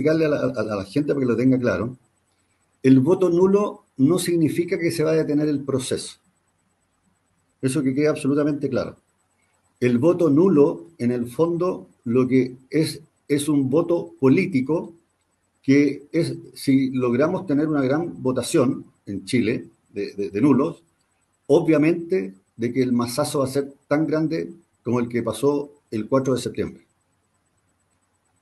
explicarle a la, gente para que lo tenga claro. El voto nulo no significa que se vaya a detener el proceso. Eso que quede absolutamente claro. El voto nulo, en el fondo, lo que es, es un voto político que es, si logramos tener una gran votación en Chile de nulos, obviamente de que el masazo va a ser tan grande como el que pasó el 4 de septiembre.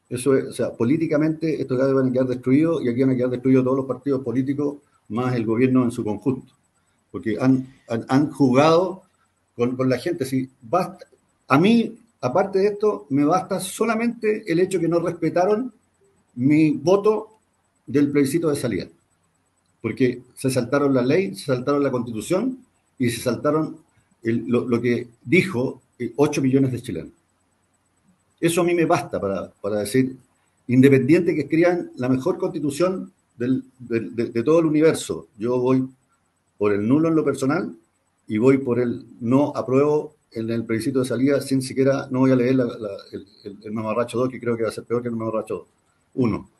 Eso es, o sea, políticamente estos ya van a quedar destruidos y aquí van a quedar destruidos todos los partidos políticos más el gobierno en su conjunto. Porque han, han, jugado con, con, la gente. Si basta, a mí, aparte de esto, me basta solamente el hecho que no respetaron mi voto del plebiscito de salida. Porque se saltaron la ley, se saltaron la constitución y se saltaron el, lo, lo, que dijo 8 millones de chilenos. Eso a mí me basta para, para decir, independiente que escriban la mejor constitución del, de, de, de, todo el universo, yo voy por el nulo en lo personal y voy por el no apruebo en el plebiscito de salida sin siquiera, no voy a leer la, la, el, el, el, mamarracho 2, que creo que va a ser peor que el mamarracho 1. O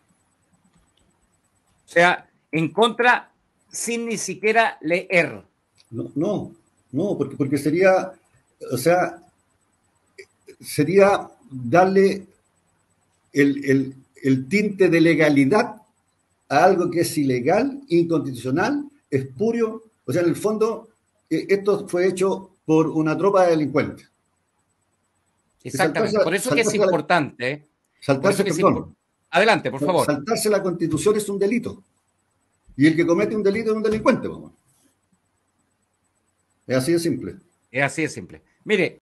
sea, en contra sin ni siquiera leer. No, no, no porque, porque sería, o sea, sería darle el, el, el, tinte de legalidad a algo que es ilegal, inconstitucional, espurio. O sea, en el fondo, eh, esto fue hecho por una tropa de delincuentes. Exactamente, saltarse, por eso que es importante. ¿eh? Saltarse, que es Adelante, por favor. Saltarse la constitución es un delito. Y el que comete un delito es un delincuente. Vamos. Es así de simple. Es así de simple. Mire,